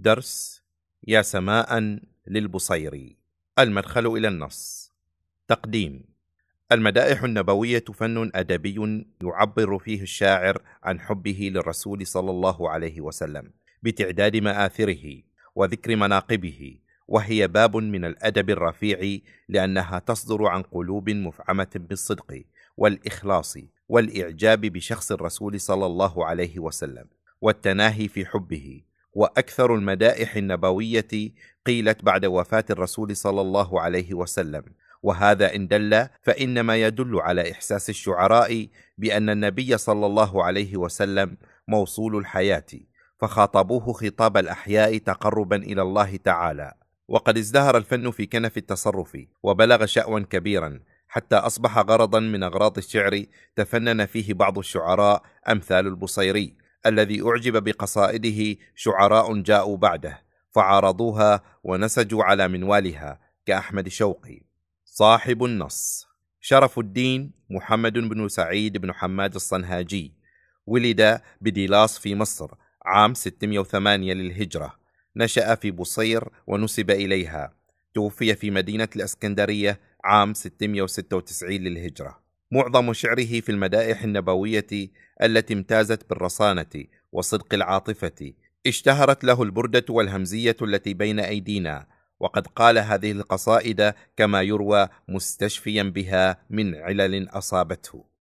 درس يا سماء للبصيري المدخل إلى النص. تقديم المدائح النبوية فن أدبي يعبر فيه الشاعر عن حبه للرسول صلى الله عليه وسلم بتعداد مآثره وذكر مناقبه وهي باب من الأدب الرفيع لأنها تصدر عن قلوب مفعمة بالصدق والإخلاص والإعجاب بشخص الرسول صلى الله عليه وسلم والتناهي في حبه. وأكثر المدائح النبوية قيلت بعد وفاة الرسول صلى الله عليه وسلم. وهذا إن دل فإنما يدل على إحساس الشعراء بأن النبي صلى الله عليه وسلم موصول الحياة فخاطبوه خطاب الأحياء تقربا إلى الله تعالى. وقد ازدهر الفن في كنف التصرف وبلغ شاوا كبيرا حتى أصبح غرضا من أغراض الشعر تفنن فيه بعض الشعراء أمثال البصيري. الذي أعجب بقصائده شعراء جاءوا بعده فعارضوها ونسجوا على منوالها كأحمد شوقي. صاحب النص شرف الدين محمد بن سعيد بن حماد الصنهاجي. ولد بديلاص في مصر عام 608 للهجرة. نشأ في بصير ونسب إليها. توفي في مدينة الأسكندرية عام 696 للهجرة. معظم شعره في المدائح النبوية التي امتازت بالرصانة وصدق العاطفة اشتهرت له البردة والهمزية التي بين أيدينا وقد قال هذه القصائد كما يروى مستشفيا بها من علل أصابته.